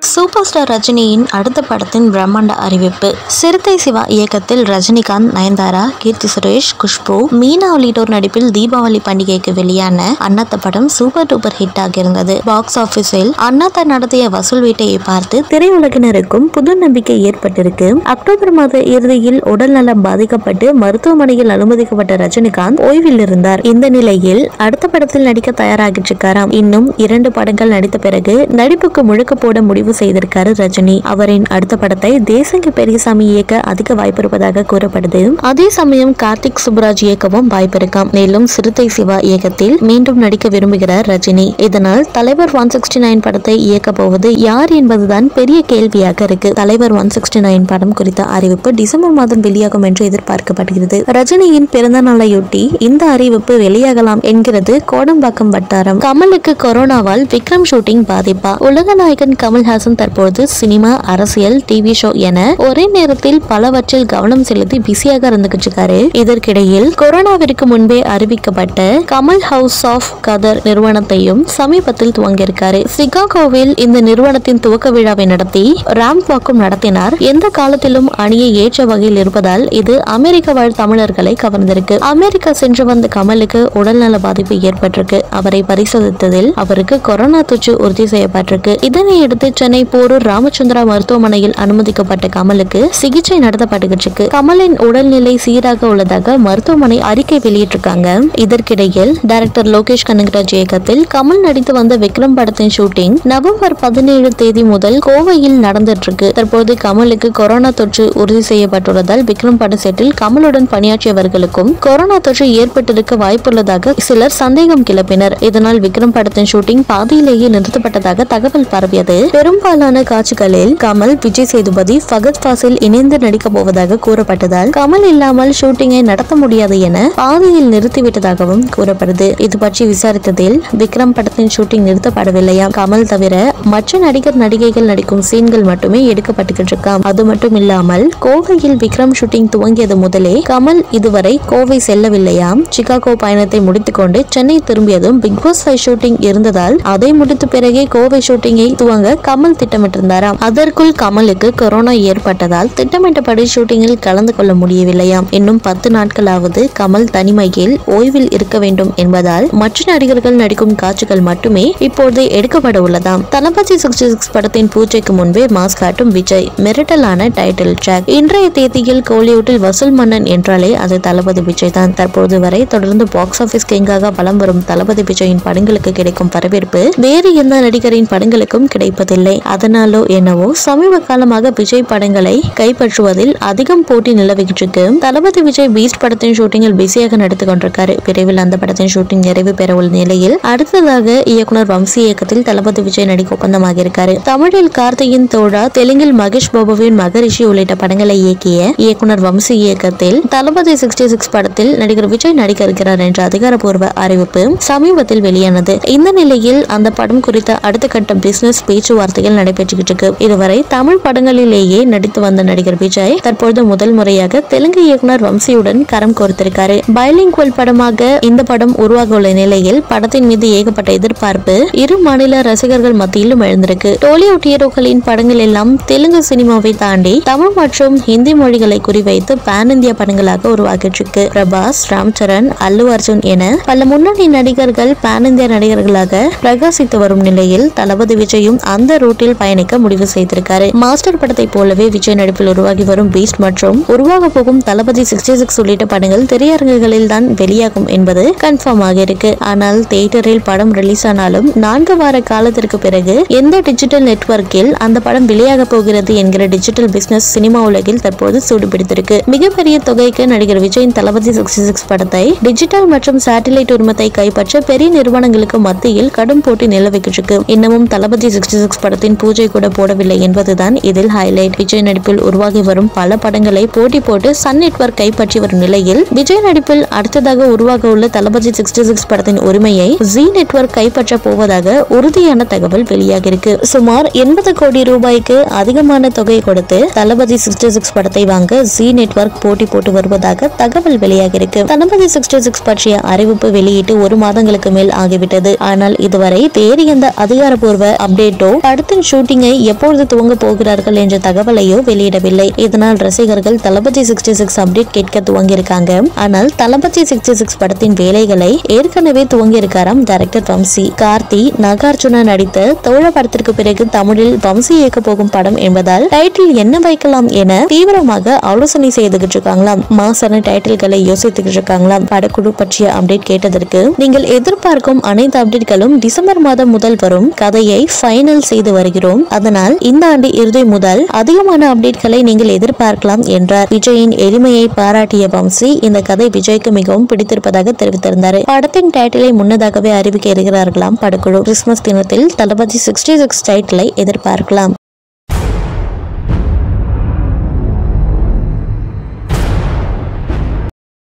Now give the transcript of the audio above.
Super star ரஜினியின் அடுத்த படத்தின் பிரம்மாண்ட அறிவிப்பு. சிறுத்தை சிவா இயக்கத்தில் ரஜினிகாந்த் நயன்தாரா கீர்த்தி சுரேஷ் குஷ்பு மீனா உள்ளிட்டோர் நடிப்பில் தீபாவளி பண்டிகைக்கு வெளியான அண்ணாத்த படம் சூப்பர் டூப்பர் ஹிட் ஆகியிருந்தது. பாக்ஸ் ஆபீஸில் அண்ணாத்த நடத்திய வசூல் வீட்டையை பார்த்து திரையுலகினருக்கும் புது நம்பிக்கை ஏற்பட்டிருக்கு. அக்டோபர் மாத இறுதியில் உடல் நலம் பாதிக்கப்பட்டு மருத்துவமனையில் அனுமதிக்கப்பட்ட ரஜினிகாந்த் ஓய்வில் இருந்தார். இந்த நிலையில் அடுத்த படத்தில் நடிக்க தயாராகிட்டு இருக்காராம். இன்னும் இரண்டு படங்கள் நடித்த பிறகு நடிப்புக்கு முழுக்க போட முடியும் முடிவு செய்திருக்காரு ரஜினி. அவரின் அடுத்த படத்தை தேசங்க பெரியசாமி இயக்க அதிக வாய்ப்பு இருப்பதாக கூறப்படுது. அதே சமயம் கார்த்திக் சுப்ராஜ் இயக்கவும் வாய்ப்பு இருக்காம் மேலும் சிறுத்தை சிவா இயக்கத்தில் மீண்டும் நடிக்க விரும்புகிறார் ரஜினி. இதனால் தலைவர் ஒன் சிக்ஸ்டி நைன் படத்தை இயக்க போவது யார் என்பதுதான் பெரிய கேள்வியாக இருக்கு. தலைவர் ஒன் சிக்ஸ்டி நைன் படம் குறித்த அறிவிப்பு டிசம்பர் மாதம் வெளியாகும் என்று எதிர்பார்க்கப்படுகிறது. ரஜினியின் பிறந்த நாளையொட்டி இந்த அறிவிப்பு வெளியாகலாம் என்கிறது கோடம்பாக்கம் வட்டாரம். கமலுக்கு கொரோனாவால் விக்ரம் ஷூட்டிங் பாதிப்பா? உலக நாயகன் கமல்ஹாசன் தற்போது சினிமா அரசியல் டிவி ஷோ என ஒரே நேரத்தில் பலவற்றில் கவனம் செலுத்தி பிஸியாக இருந்துகிட்டு இருக்காரு இதற்கிடையில் கொரோனாவிற்கு முன்பே அறிவிக்கப்பட்ட கமல் ஹவுஸ் ஆஃப் கதர் நிறுவனத்தையும் சமீபத்தில் துவங்கியிருக்காரு. சிகாகோவில் இந்த நிறுவனத்தின் துவக்க விழாவை நடத்தி ராம்ப் வாக்கும் நடத்தினார். எந்த காலத்திலும் அணியை ஏற்ற வகையில் இருப்பதால் இது அமெரிக்க வாழ் தமிழர்களை கவர்ந்திருக்கு. அமெரிக்கா சென்று வந்த கமலுக்கு உடல்நல பாதிப்பு ஏற்பட்டிருக்கு. அவரை பரிசோதித்ததில் அவருக்கு கொரோனா தொற்று உறுதி செய்யப்பட்டிருக்கு. இதனையடுத்து சென்னை போரூர் ராமச்சந்திரா மருத்துவமனையில் அனுமதிக்கப்பட்ட கமலுக்கு சிகிச்சை நடத்தப்பட்டுகிட்டு இருக்கு கமலின் உடல்நிலை சீராக உள்ளதாக மருத்துவமனை அறிக்கை வெளியிட்டிருக்காங்க. இதற்கிடையில் டைரக்டர் லோகேஷ் கனகராஜ் இயக்கத்தில் கமல் நடித்து வந்த விக்ரம் படத்தின் ஷூட்டிங் நவம்பர் பதினேழு தேதி முதல் கோவையில் நடந்துட்டு இருக்கு தற்போது கமலுக்கு கொரோனா தொற்று உறுதி செய்யப்பட்டுள்ளதால் விக்ரம் பட செட்டில் கமலுடன் பணியாற்றியவர்களுக்கும் கொரோனா தொற்று ஏற்பட்டிருக்க வாய்ப்புள்ளதாக சிலர் சந்தேகம் கிளப்பினர். இதனால் விக்ரம் படத்தின் ஷூட்டிங் பாதியிலேயே நிறுத்தப்பட்டதாக தகவல் பரவியது. பெரும் பெரும்பாலான காட்சிகளில் கமல் விஜய் சேதுபதி ஃபகத் ஃபாசில் இணைந்து நடிக்க போவதாக கூறப்பட்டதால் கமல் இல்லாமல் ஷூட்டிங்கை நடத்த முடியாது என பாதையில் நிறுத்திவிட்டதாகவும் கூறப்படுது. இது பற்றி விசாரித்ததில் விக்ரம் படத்தின் ஷூட்டிங் நிறுத்தப்படவில்லையா? கமல் தவிர மற்ற நடிகர் நடிகைகள் நடிக்கும் சீன்கள் மட்டுமே எடுக்கப்பட்டுகிட்டு அது மட்டும் இல்லாமல் கோவையில் விக்ரம் ஷூட்டிங் துவங்கியது முதலே கமல் இதுவரை கோவை செல்லவில்லையாம். சிகாகோ பயணத்தை முடித்துக்கொண்டு சென்னை திரும்பியதும் பிக் பாஸ் ஃபைவ் ஷூட்டிங் இருந்ததால் அதை முடித்த பிறகே கோவை ஷூட்டிங்கை துவங்க கமல் திட்டமிட்டிருந்தாராம். அதற்குள் கமலுக்கு கொரோனா ஏற்பட்டதால் திட்டமிட்டபடி ஷூட்டிங்கில் கலந்து கொள்ள முடியவில்லையாம் இன்னும் பத்து நாட்களாவது கமல் தனிமையில் ஓய்வில் இருக்க வேண்டும் என்பதால் மற்ற நடிகர்கள் நடிக்கும் காட்சிகள் மட்டுமே இப்போது எடுக்கப்பட உள்ளதாம். தளபதி சிக்ஸ்டி சிக்ஸ் படத்தின் பூஜைக்கு முன்பே மாஸ் காட்டும் விஜய் மிரட்டலான டைட்டில் ட்ராக். இன்றைய தேதியில் கோலிவுட்டில் வசூல் மன்னன் என்றாலே அது தளபதி விஜய் தான். தற்போது வரை தொடர்ந்து பாக்ஸ் ஆபீஸ் கிங்காக வலம் வரும் தளபதி விஜயின் படங்களுக்கு கிடைக்கும் வரவேற்பு வேறு எந்த நடிகரின் படங்களுக்கும் கிடைப்பதில்லை. அதனாலோ என்னவோ சமீப காலமாக விஜய் படங்களை கைப்பற்றுவதில் அதிகம் போட்டி நிலவிக்கிட்டு இருக்கு தளபதி விஜய் பீஸ்ட் படத்தின் ஷூட்டிங்கில் பிஸியாக நடத்தி கொண்டிருக்காரு. விரைவில் அந்த படத்தின் ஷூட்டிங் நிறைவு பெற உள்ள நிலையில் அடுத்ததாக இயக்குனர் வம்சி இயக்கத்தில் தளபதி விஜய் நடிக்க ஒப்பந்தமாக இருக்காரு தமிழில் கார்த்தியின் தோழா தெலுங்கில் மகேஷ் பாபுவின் மகரிஷி உள்ளிட்ட படங்களை இயக்கிய இயக்குனர் வம்சி இயக்கத்தில் தளபதி சிக்ஸ்டி சிக்ஸ் படத்தில் நடிகர் விஜய் நடிக்க இருக்கிறார் என்ற அதிகாரப்பூர்வ அறிவிப்பு சமீபத்தில் வெளியானது. இந்த நிலையில் அந்த படம் குறித்த அடுத்த கட்ட பிசினஸ் பேச்சுவார்த்தை பேச்சுவார்த்தைகள் நடைபெற்றுகிட்டு இருக்கு இதுவரை தமிழ் படங்களிலேயே நடித்து வந்த நடிகர் விஜய் தற்பொழுது முதல் முறையாக தெலுங்கு இயக்குனர் வம்சியுடன் கரம் கோர்த்திருக்காரு. பைலிங்குவல் படமாக இந்த படம் உருவாக உள்ள நிலையில் படத்தின் மீது ஏகப்பட்ட எதிர்பார்ப்பு இரு மாநில ரசிகர்கள் மத்தியிலும் எழுந்திருக்கு. டோலிவுட் ஹீரோக்களின் படங்கள் எல்லாம் தெலுங்கு சினிமாவை தாண்டி தமிழ் மற்றும் ஹிந்தி மொழிகளை குறிவைத்து பேன் இந்தியா படங்களாக உருவாக்கிட்டு இருக்கு பிரபாஸ் ராம் சரண் அல்லு அர்ஜுன் என பல முன்னணி நடிகர்கள் பேன் இந்தியா நடிகர்களாக பிரகாசித்து வரும் நிலையில் தளபதி விஜயும் அந்த ரூட்டில் பயணிக்க முடிவு செய்திருக்காரு. மாஸ்டர் படத்தை போலவே விஜய் நடிப்பில் உருவாகி வரும் பீஸ்ட் மற்றும் உருவாக போகும் தளபதி சிக்ஸ்டி சிக்ஸ் உள்ளிட்ட படங்கள் திரையரங்குகளில் தான் வெளியாகும் என்பது கன்ஃபார்ம் ஆகியிருக்கு. ஆனால் தியேட்டரில் படம் ரிலீஸ் ஆனாலும் நான்கு வார காலத்திற்கு பிறகு எந்த டிஜிட்டல் நெட்வொர்க்கில் அந்த படம் வெளியாக போகிறது என்கிற டிஜிட்டல் பிசினஸ் சினிமா உலகில் தற்போது சூடுபிடித்திருக்கு. மிகப்பெரிய தொகைக்கு நடிகர் விஜயின் தளபதி சிக்ஸ்டி சிக்ஸ் படத்தை டிஜிட்டல் மற்றும் சேட்டலைட் உரிமத்தை கைப்பற்ற பெரிய நிறுவனங்களுக்கு மத்தியில் கடும் போட்டி நிலவிக்கிட்டு இருக்கு. இன்னமும் தளபதி சிக்ஸ்டி சிக்ஸ் படம் படத்தின் பூஜை கூட போடவில்லை என்பதுதான் இதில் ஹைலைட் விஜய் நடிப்பில் உருவாகி வரும் பல படங்களை போட்டி போட்டு சன் நெட்வொர்க் கைப்பற்றி வரும் நிலையில் விஜய் நடிப்பில் அடுத்ததாக உருவாக உள்ள தளபதி சிக்ஸ்டி சிக்ஸ் படத்தின் உரிமையை ஜி நெட்வொர்க் கைப்பற்ற போவதாக உறுதியான தகவல் வெளியாகிருக்கு சுமார் எண்பது கோடி ரூபாய்க்கு அதிகமான தொகை கொடுத்து தளபதி சிக்ஸ்டி சிக்ஸ் படத்தை வாங்க ஜி நெட்வொர்க் போட்டி போட்டு வருவதாக தகவல் வெளியாகிருக்கு தளபதி சிக்ஸ்டி சிக்ஸ் பற்றிய அறிவிப்பு வெளியிட்டு ஒரு மாதங்களுக்கு மேல் ஆகிவிட்டது. ஆனால் இதுவரை வேறு எந்த அதிகாரப்பூர்வ அப்டேட்டோ படத்தின் ஷூட்டிங்கை எப்பொழுது துவங்க போகிறார்கள் என்ற தகவலையோ வெளியிடவில்லை. இதனால் ரசிகர்கள் தளபதி சிக்ஸ்டி சிக்ஸ் அப்டேட் கேட்க துவங்கியிருக்காங்க. ஆனால் தளபதி சிக்ஸ்டி சிக்ஸ் படத்தின் வேலைகளை ஏற்கனவே துவங்கியிருக்காராம் டைரக்டர் வம்சி. கார்த்தி நாகார்ஜுனா நடித்த தோழ படத்திற்கு பிறகு தமிழில் வம்சி இயக்க போகும் படம் என்பதால் டைட்டில் என்ன வைக்கலாம் என தீவிரமாக ஆலோசனை செய்துகிட்டு இருக்காங்களாம். மாசான டைட்டில்களை யோசித்துக்கிட்டு இருக்காங்களாம். படக்குழு பற்றிய அப்டேட் கேட்டதற்கு நீங்கள் எதிர்பார்க்கும் அனைத்து அப்டேட்களும் டிசம்பர் மாதம் முதல் வரும். கதையை ஃபைனல் செய்து செய்து வருகிறோம். அதனால் இந்த ஆண்டு இறுதி முதல் அதிகமான அப்டேட்களை நீங்கள் எதிர்பார்க்கலாம் என்றார். விஜயின் எளிமையை பாராட்டிய வம்சி இந்த கதை விஜய்க்கு மிகவும் பிடித்திருப்பதாக தெரிவித்திருந்தார். படத்தின் டைட்டிலை முன்னதாகவே அறிவிக்க இருக்கிறார்களாம் படக்குழு. கிறிஸ்துமஸ் தினத்தில் தளபதி சிக்ஸ்டி சிக்ஸ் டைட்டிலை எதிர்பார்க்கலாம்.